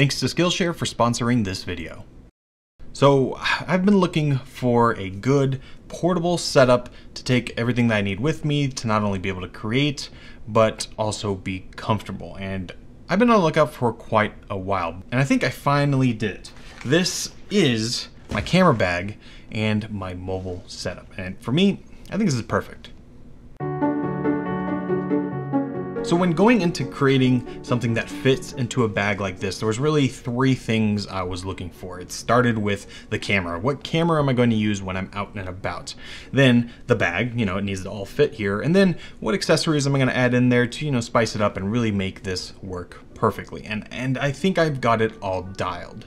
Thanks to Skillshare for sponsoring this video. So I've been looking for a good portable setup to take everything that I need with me to not only be able to create, but also be comfortable. And I've been on the lookout for quite a while, and I think I finally did it. This is my camera bag and my mobile setup. And for me, I think this is perfect. So when going into creating something that fits into a bag like this, there was really three things I was looking for. It started with the camera. What camera am I going to use when I'm out and about? Then the bag, you know, it needs to all fit here. And then what accessories am I going to add in there to, you know, spice it up and really make this work perfectly? And, and I think I've got it all dialed.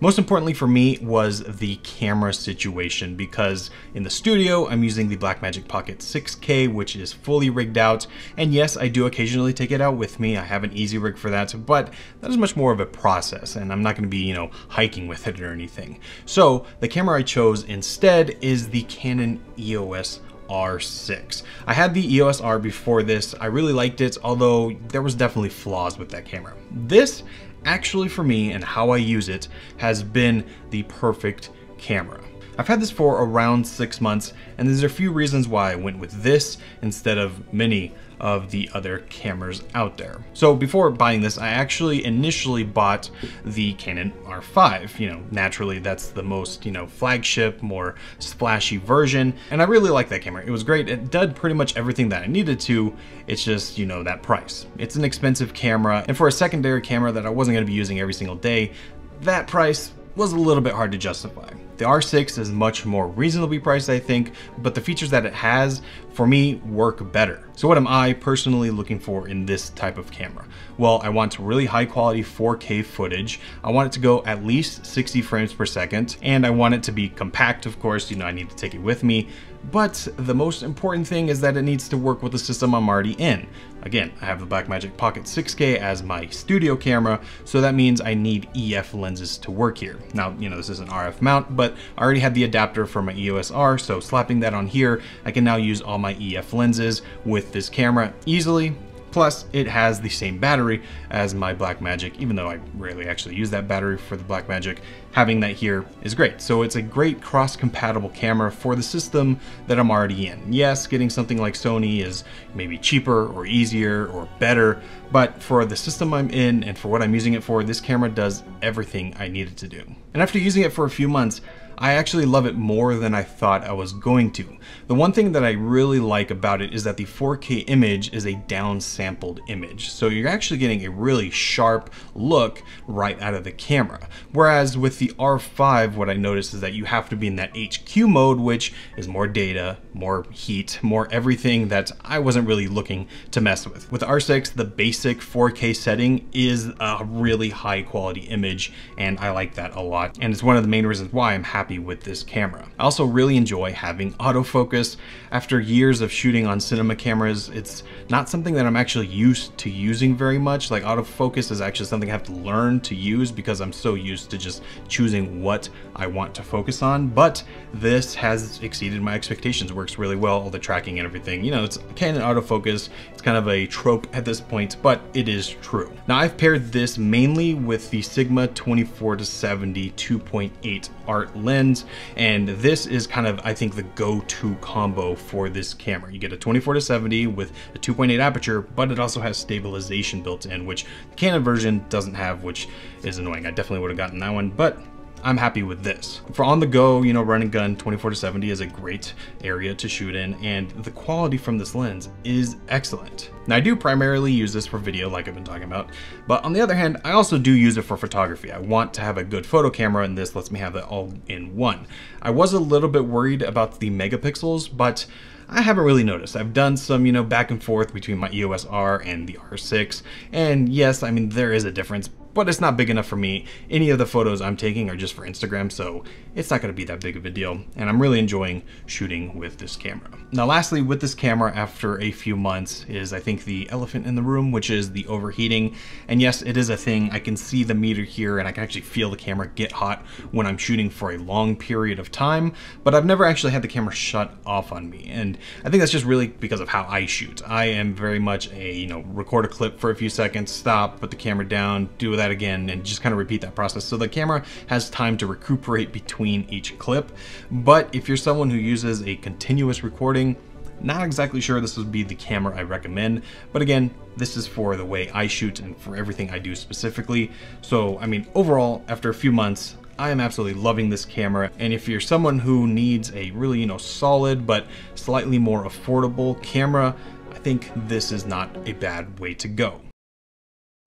Most importantly for me was the camera situation because in the studio I'm using the Blackmagic Pocket 6K which is fully rigged out and yes I do occasionally take it out with me I have an Easyrig for that but that is much more of a process and I'm not going to be you know hiking with it or anything. So the camera I chose instead is the Canon EOS R6. I had the EOS R before this. I really liked it, although there was definitely flaws with that camera. This actually for me and how I use it has been the perfect camera. I've had this for around six months and there's a few reasons why I went with this instead of many of the other cameras out there. So before buying this, I actually initially bought the Canon R5. You know, naturally that's the most, you know, flagship, more splashy version. And I really like that camera. It was great. It did pretty much everything that I needed to. It's just, you know, that price. It's an expensive camera. And for a secondary camera that I wasn't going to be using every single day, that price was a little bit hard to justify. The R6 is much more reasonably priced, I think, but the features that it has, for me, work better. So what am I personally looking for in this type of camera? Well, I want really high quality 4K footage. I want it to go at least 60 frames per second, and I want it to be compact, of course, you know, I need to take it with me, but the most important thing is that it needs to work with the system I'm already in. Again, I have the Blackmagic Pocket 6K as my studio camera, so that means I need EF lenses to work here. Now, you know, this is an RF mount, but I already had the adapter for my EOS R, so slapping that on here, I can now use all my EF lenses with this camera easily, Plus, it has the same battery as my Blackmagic, even though I rarely actually use that battery for the Blackmagic. Having that here is great. So it's a great cross-compatible camera for the system that I'm already in. Yes, getting something like Sony is maybe cheaper or easier or better, but for the system I'm in and for what I'm using it for, this camera does everything I needed to do. And after using it for a few months, I actually love it more than I thought I was going to. The one thing that I really like about it is that the 4K image is a downsampled image. So you're actually getting a really sharp look right out of the camera. Whereas with the R5, what I noticed is that you have to be in that HQ mode, which is more data, more heat, more everything that I wasn't really looking to mess with. With R6, the basic 4K setting is a really high quality image, and I like that a lot. And it's one of the main reasons why I'm happy happy with this camera. I also really enjoy having autofocus. After years of shooting on cinema cameras, it's not something that I'm actually used to using very much. Like autofocus is actually something I have to learn to use because I'm so used to just choosing what I want to focus on. But this has exceeded my expectations. Works really well, all the tracking and everything. You know, it's Canon autofocus. It's kind of a trope at this point, but it is true. Now I've paired this mainly with the Sigma 24 to 70 2.8 art lens lens. And this is kind of, I think, the go-to combo for this camera. You get a 24 to 70 with a 2.8 aperture, but it also has stabilization built in, which the Canon version doesn't have, which is annoying. I definitely would have gotten that one, but I'm happy with this. For on the go, you know, running gun 24 to 70 is a great area to shoot in and the quality from this lens is excellent. Now I do primarily use this for video like I've been talking about, but on the other hand, I also do use it for photography. I want to have a good photo camera and this lets me have it all in one. I was a little bit worried about the megapixels, but I haven't really noticed. I've done some, you know, back and forth between my EOS R and the R6, and yes, I mean, there is a difference, but it's not big enough for me. Any of the photos I'm taking are just for Instagram, so it's not gonna be that big of a deal. And I'm really enjoying shooting with this camera. Now, lastly, with this camera after a few months is I think the elephant in the room, which is the overheating. And yes, it is a thing. I can see the meter here and I can actually feel the camera get hot when I'm shooting for a long period of time, but I've never actually had the camera shut off on me. And I think that's just really because of how I shoot. I am very much a, you know, record a clip for a few seconds, stop, put the camera down, do that again, and just kind of repeat that process. So the camera has time to recuperate between each clip. But if you're someone who uses a continuous recording, not exactly sure this would be the camera I recommend, but again, this is for the way I shoot and for everything I do specifically. So, I mean, overall, after a few months, I am absolutely loving this camera. And if you're someone who needs a really, you know, solid but slightly more affordable camera, I think this is not a bad way to go.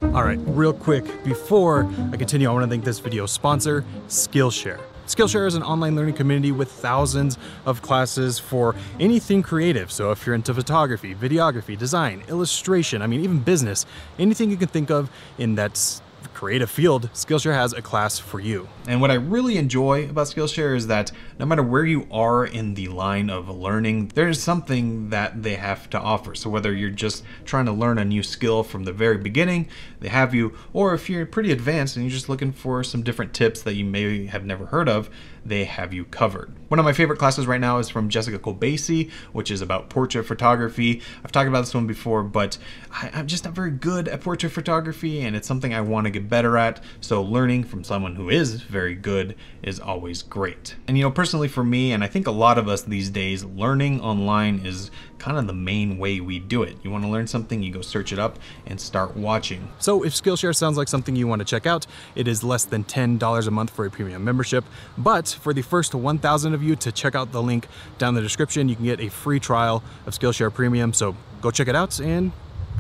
All right, real quick, before I continue, I want to thank this video sponsor, Skillshare. Skillshare is an online learning community with thousands of classes for anything creative. So if you're into photography, videography, design, illustration, I mean, even business, anything you can think of in that creative field, Skillshare has a class for you. And what I really enjoy about Skillshare is that no matter where you are in the line of learning, there's something that they have to offer. So whether you're just trying to learn a new skill from the very beginning, they have you, or if you're pretty advanced and you're just looking for some different tips that you may have never heard of, they have you covered. One of my favorite classes right now is from Jessica Kobeissi, which is about portrait photography. I've talked about this one before, but I, am just not very good at portrait photography, and it's something I want to get better at. So learning from someone who is very good is always great. And you know, personally for me, and I think a lot of us these days, learning online is kind of the main way we do it. You want to learn something, you go search it up and start watching. So if Skillshare sounds like something you want to check out, it is less than $10 a month for a premium membership. But for the first 1,000 of you to check out the link down in the description, you can get a free trial of Skillshare Premium. So go check it out and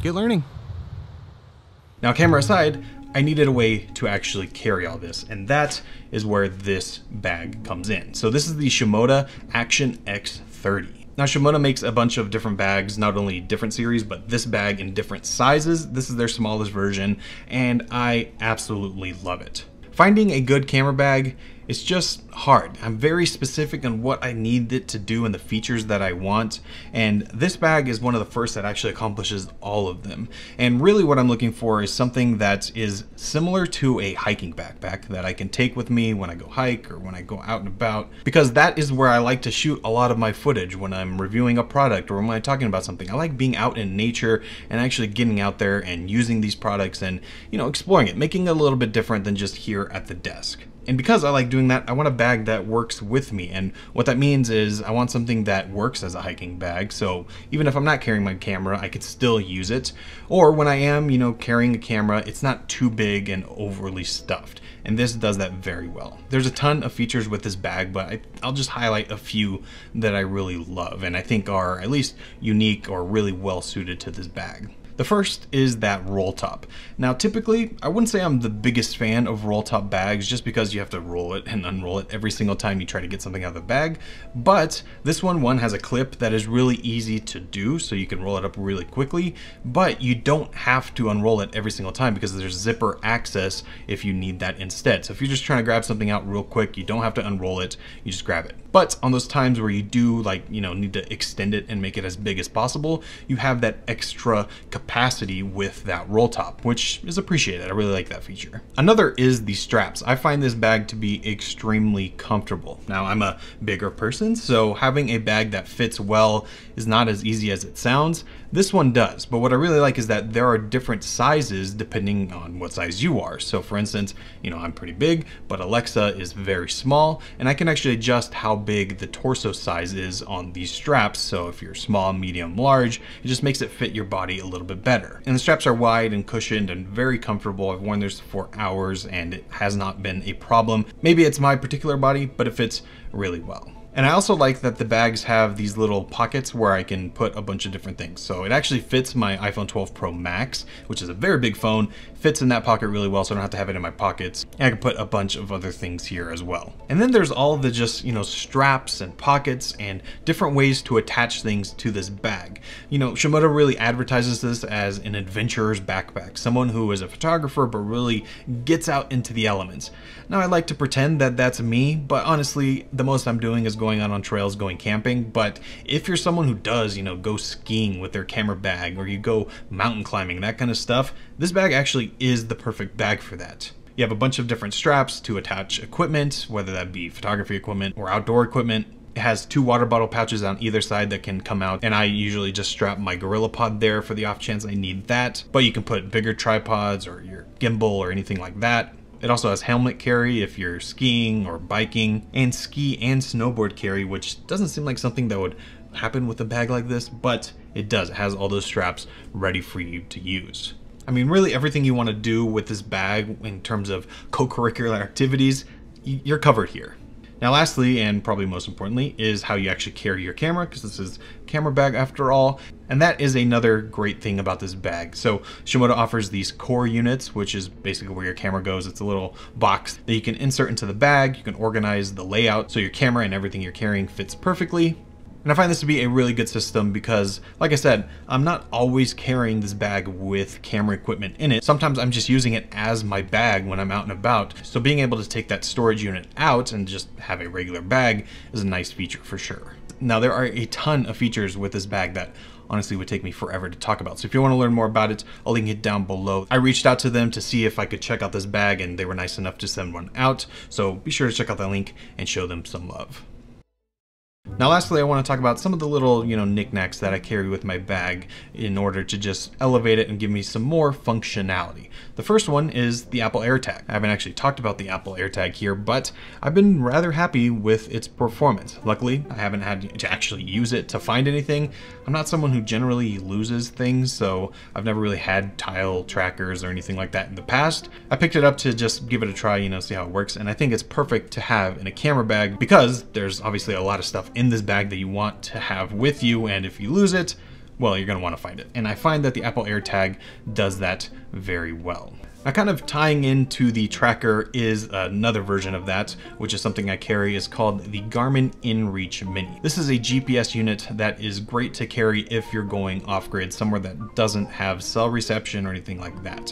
get learning. Now camera aside, I needed a way to actually carry all this, and that is where this bag comes in. So this is the Shimoda Action X30. Now Shimoda makes a bunch of different bags, not only different series, but this bag in different sizes. This is their smallest version, and I absolutely love it. Finding a good camera bag it's just hard. I'm very specific on what I need it to do and the features that I want. And this bag is one of the first that actually accomplishes all of them. And really what I'm looking for is something that is similar to a hiking backpack that I can take with me when I go hike or when I go out and about. Because that is where I like to shoot a lot of my footage when I'm reviewing a product or when I'm talking about something. I like being out in nature and actually getting out there and using these products and, you know, exploring it, making it a little bit different than just here at the desk. And because I like doing that, I want a bag that works with me. And what that means is I want something that works as a hiking bag. So even if I'm not carrying my camera, I could still use it. Or when I am, you know, carrying a camera, it's not too big and overly stuffed. And this does that very well. There's a ton of features with this bag, but I, I'll just highlight a few that I really love and I think are at least unique or really well suited to this bag. The first is that roll top. Now typically, I wouldn't say I'm the biggest fan of roll top bags just because you have to roll it and unroll it every single time you try to get something out of the bag, but this one, one has a clip that is really easy to do so you can roll it up really quickly, but you don't have to unroll it every single time because there's zipper access if you need that instead. So if you're just trying to grab something out real quick, you don't have to unroll it, you just grab it. But on those times where you do like, you know, need to extend it and make it as big as possible, you have that extra capacity with that roll top, which is appreciated. I really like that feature. Another is the straps. I find this bag to be extremely comfortable. Now I'm a bigger person, so having a bag that fits well is not as easy as it sounds. This one does, but what I really like is that there are different sizes depending on what size you are. So for instance, you know, I'm pretty big, but Alexa is very small, and I can actually adjust how big the torso size is on these straps. So if you're small, medium, large, it just makes it fit your body a little bit better. And the straps are wide and cushioned and very comfortable. I've worn this for hours and it has not been a problem. Maybe it's my particular body, but it fits really well. And I also like that the bags have these little pockets where I can put a bunch of different things. So it actually fits my iPhone 12 Pro Max, which is a very big phone, fits in that pocket really well so I don't have to have it in my pockets. And I can put a bunch of other things here as well. And then there's all the just, you know, straps and pockets and different ways to attach things to this bag. You know, Shimoda really advertises this as an adventurer's backpack, someone who is a photographer but really gets out into the elements. Now I like to pretend that that's me, but honestly, the most I'm doing is going out on trails, going camping, but if you're someone who does, you know, go skiing with their camera bag or you go mountain climbing, that kind of stuff, this bag actually is the perfect bag for that. You have a bunch of different straps to attach equipment, whether that be photography equipment or outdoor equipment. It has two water bottle pouches on either side that can come out, and I usually just strap my GorillaPod there for the off chance I need that. But you can put bigger tripods or your gimbal or anything like that. It also has helmet carry if you're skiing or biking, and ski and snowboard carry, which doesn't seem like something that would happen with a bag like this, but it does. It has all those straps ready for you to use. I mean, really everything you want to do with this bag in terms of co-curricular activities, you're covered here. Now lastly, and probably most importantly, is how you actually carry your camera, because this is camera bag after all. And that is another great thing about this bag. So Shimoda offers these core units, which is basically where your camera goes. It's a little box that you can insert into the bag. You can organize the layout so your camera and everything you're carrying fits perfectly. And I find this to be a really good system because, like I said, I'm not always carrying this bag with camera equipment in it. Sometimes I'm just using it as my bag when I'm out and about. So being able to take that storage unit out and just have a regular bag is a nice feature for sure. Now there are a ton of features with this bag that honestly would take me forever to talk about. So if you want to learn more about it, I'll link it down below. I reached out to them to see if I could check out this bag and they were nice enough to send one out. So be sure to check out that link and show them some love. Now lastly, I want to talk about some of the little, you know, knickknacks that I carry with my bag in order to just elevate it and give me some more functionality. The first one is the Apple AirTag. I haven't actually talked about the Apple AirTag here, but I've been rather happy with its performance. Luckily, I haven't had to actually use it to find anything. I'm not someone who generally loses things, so I've never really had tile trackers or anything like that in the past. I picked it up to just give it a try, you know, see how it works, and I think it's perfect to have in a camera bag because there's obviously a lot of stuff in this bag that you want to have with you, and if you lose it, well, you're gonna wanna find it. And I find that the Apple AirTag does that very well. Now kind of tying into the tracker is another version of that, which is something I carry is called the Garmin InReach Mini. This is a GPS unit that is great to carry if you're going off-grid, somewhere that doesn't have cell reception or anything like that.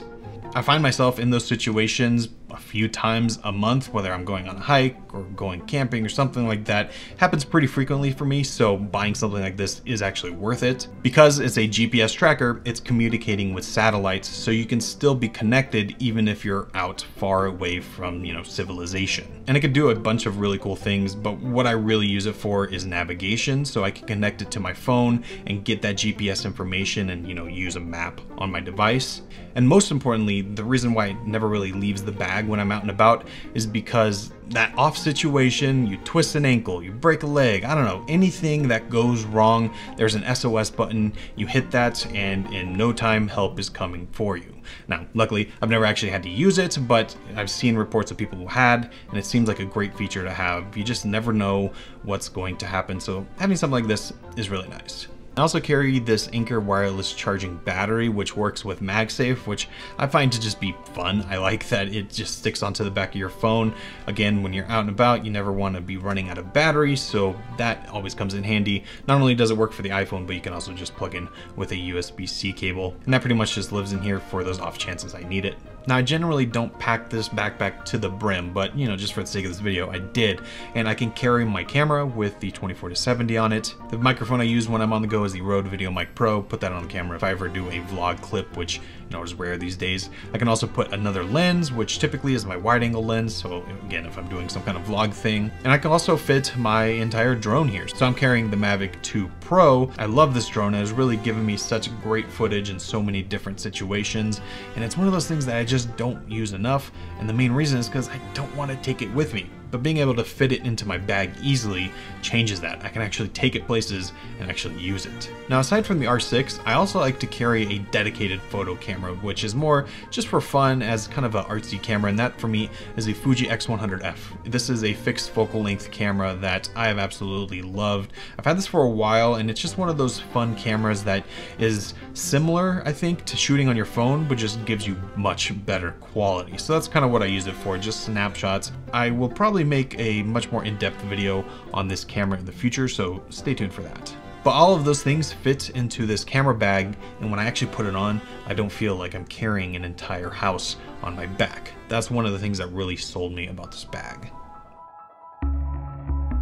I find myself in those situations a few times a month, whether I'm going on a hike or going camping or something like that. Happens pretty frequently for me, so buying something like this is actually worth it. Because it's a GPS tracker, it's communicating with satellites, so you can still be connected even if you're out far away from, you know, civilization. And it can do a bunch of really cool things, but what I really use it for is navigation, so I can connect it to my phone and get that GPS information and, you know, use a map on my device. And most importantly, the reason why it never really leaves the bag when I'm out and about is because that off situation, you twist an ankle, you break a leg, I don't know, anything that goes wrong, there's an SOS button, you hit that and in no time help is coming for you. Now, luckily, I've never actually had to use it, but I've seen reports of people who had, and it seems like a great feature to have. You just never know what's going to happen, so having something like this is really nice. I also carry this Anker wireless charging battery, which works with MagSafe, which I find to just be fun. I like that it just sticks onto the back of your phone. Again, when you're out and about, you never want to be running out of battery, so that always comes in handy. Not only does it work for the iPhone, but you can also just plug in with a USB-C cable. And that pretty much just lives in here for those off chances I need it. Now I generally don't pack this backpack to the brim, but you know, just for the sake of this video, I did. And I can carry my camera with the 24 to 70 on it. The microphone I use when I'm on the go is the Rode VideoMic Pro. Put that on the camera if I ever do a vlog clip, which you know is rare these days. I can also put another lens, which typically is my wide angle lens. So again, if I'm doing some kind of vlog thing. And I can also fit my entire drone here. So I'm carrying the Mavic 2 Pro. I love this drone. It has really given me such great footage in so many different situations. And it's one of those things that I just don't use enough. And the main reason is because I don't want to take it with me but being able to fit it into my bag easily changes that. I can actually take it places and actually use it. Now aside from the R6, I also like to carry a dedicated photo camera, which is more just for fun as kind of an artsy camera, and that for me is a Fuji X100F. This is a fixed focal length camera that I have absolutely loved. I've had this for a while, and it's just one of those fun cameras that is similar, I think, to shooting on your phone, but just gives you much better quality. So that's kind of what I use it for, just snapshots. I will probably probably make a much more in-depth video on this camera in the future, so stay tuned for that. But all of those things fit into this camera bag, and when I actually put it on, I don't feel like I'm carrying an entire house on my back. That's one of the things that really sold me about this bag.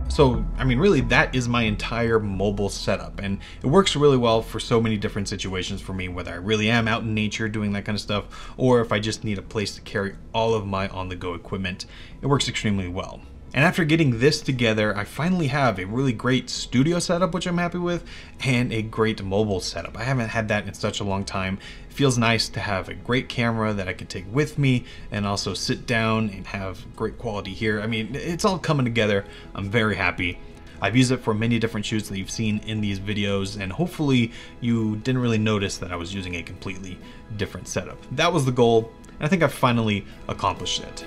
So, I mean, really, that is my entire mobile setup, and it works really well for so many different situations for me, whether I really am out in nature doing that kind of stuff, or if I just need a place to carry all of my on-the-go equipment. It works extremely well. And after getting this together, I finally have a really great studio setup, which I'm happy with, and a great mobile setup. I haven't had that in such a long time. It feels nice to have a great camera that I can take with me and also sit down and have great quality here. I mean, it's all coming together. I'm very happy. I've used it for many different shoots that you've seen in these videos, and hopefully you didn't really notice that I was using a completely different setup. That was the goal, and I think I've finally accomplished it.